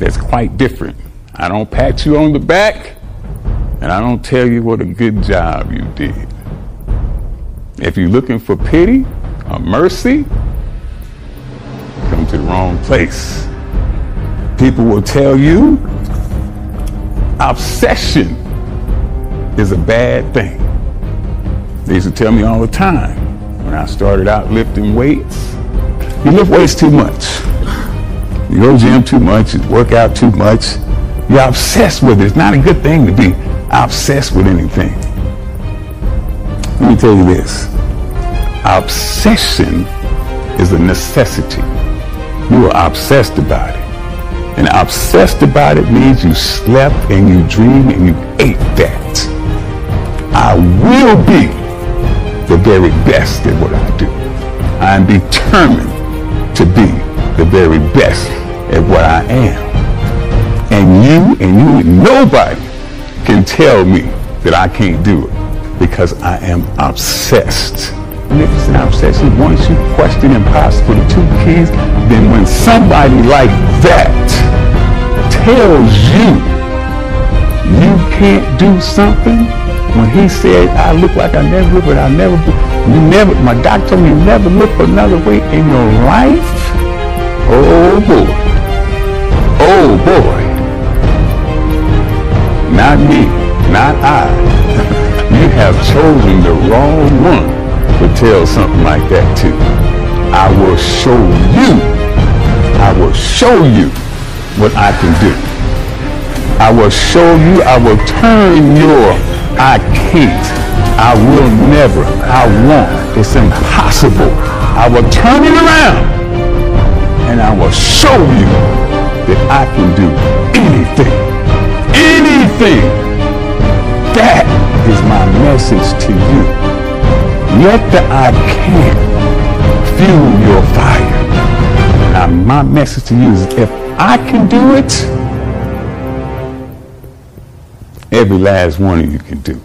that's quite different. I don't pat you on the back and I don't tell you what a good job you did. If you're looking for pity or mercy, come to the wrong place. People will tell you obsession is a bad thing. They used to tell me all the time when I started out lifting weights, you lift weights too much. You go to gym too much, you work out too much. You're obsessed with it. It's not a good thing to be obsessed with anything. Let me tell you this. Obsession is a necessity. You are obsessed about it. And obsessed about it means you slept and you dreamed and you ate that. I will be the very best at what I do. I am determined to be the very best at what I am. And you and you and nobody can tell me that I can't do it because I am obsessed. Magnificent obsession. Once you question impossible, the two keys, then when somebody like that tells you you can't do something, when he said, I look like I never look, but I never, you never, my doctor told me never look another way in your life. Oh boy. Oh boy. Not me, not I. you have chosen the wrong one to tell something like that to. I will show you. I will show you what I can do. I will show you. I will turn your I can't. I will never. I won't. It's impossible. I will turn it around and I will show you I can do anything. Anything. That is my message to you. Let the I can fuel your fire. Now my message to you is if I can do it, every last one of you can do.